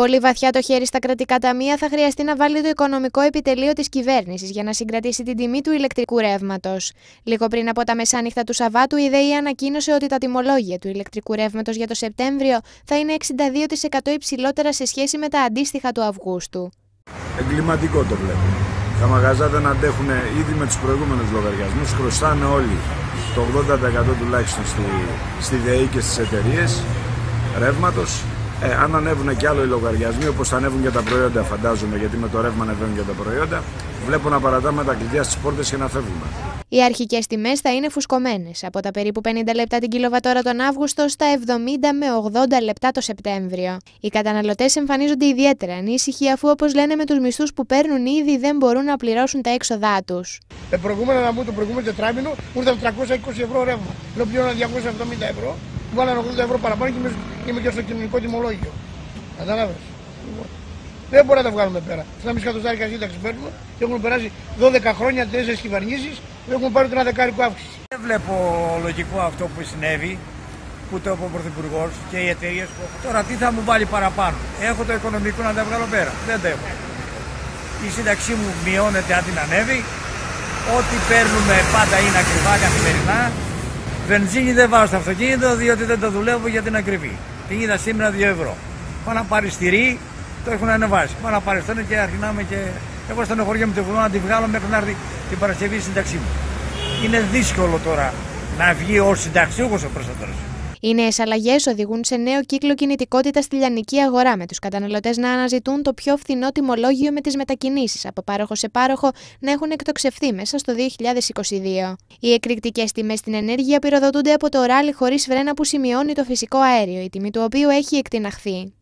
Πολύ βαθιά το χέρι στα κρατικά ταμεία θα χρειαστεί να βάλει το οικονομικό επιτελείο της κυβέρνησης για να συγκρατήσει την τιμή του ηλεκτρικού ρεύματος. Λίγο πριν από τα μεσάνυχτα του Σαββάτου, η ΔΕΗ ανακοίνωσε ότι τα τιμολόγια του ηλεκτρικού ρεύματος για το Σεπτέμβριο θα είναι 62% υψηλότερα σε σχέση με τα αντίστοιχα του Αυγούστου. Εγκληματικό το βλέπω. Τα μαγαζά δεν αντέχουν ήδη με τους προηγούμενους λογαριασμούς. Χρωστάνε όλοι το 80% τουλάχιστον στη, στη ΔΕΗ και στις εταιρείες ρεύματος ε, αν ανέβουν και άλλο οι λογαριασμοί, όπως ανέβουν για τα προϊόντα, φαντάζομαι, γιατί με το ρεύμα ανεβαίνουν για τα προϊόντα, βλέπω να παρατάμε τα κλειδιά στις πόρτες και να φεύγουμε. Οι αρχικές τιμές θα είναι φουσκωμένες από τα περίπου 50 λεπτά την κιλοβατόρα τον Αύγουστο στα 70 με 80 λεπτά το Σεπτέμβριο. Οι καταναλωτές εμφανίζονται ιδιαίτερα ανήσυχοι αφού, όπως λένε, με τους μισθούς που παίρνουν ήδη δεν μπορούν να πληρώσουν τα έξοδά τους. Ε, προηγούμενα να μου το προηγούμενο τετράμινο ήρθαν 320 ευρώ ρεύμα. Ενώ πλέον 270 ευρώ βάλανε 80 ευρώ παραπάνω και είμαι και στο κοινωνικό τιμολόγιο. Κατάλαβες; Λοιπόν, δεν μπορεί να τα βγάλουμε πέρα. να μην σκατοστάρικα σύνταξη παίρνουμε και έχουν περάσει 12 χρόνια τέσσερις κυβερνήσεις που έχουν πάρει ένα δεκάρικο αύξηση. Δεν βλέπω λογικό αυτό που συνέβη που το είπε ο Πρωθυπουργός και οι εταιρείες. Τώρα τι θα μου βάλει παραπάνω; Έχω το οικονομικό να τα βγάλω πέρα. Δεν το έχω. Η σύνταξή μου μειώνεται αν την ανέβει. Ό,τι παίρνουμε πάντα είναι ακριβά καθημερινά. Βενζίνη δεν βάζω στο αυτοκίνητο διότι δεν το δουλεύω για την ακριβή. Την είδα σήμερα 2 ευρώ. Πάω να πάρει στηρί, το έχουν ανεβάσει. Πάω να πάρει στόνο και αρχινάμε και. Εγώ στον χωριό μου το να τη βγάλω μέχρι να έρθει την Παρασκευή σύνταξή μου. Είναι δύσκολο τώρα να βγει ω συνταξιούχος ο προστατόρο. Οι νέες αλλαγές οδηγούν σε νέο κύκλο κινητικότητας στη λιανική αγορά, με τους καταναλωτές να αναζητούν το πιο φθηνό τιμολόγιο με τις μετακινήσεις από πάροχο σε πάροχο να έχουν εκτοξευθεί μέσα στο 2022. Οι εκρηκτικές τιμές στην ενέργεια πυροδοτούνται από το ράλι χωρίς φρένα που σημειώνει το φυσικό αέριο, η τιμή του οποίου έχει εκτιναχθεί.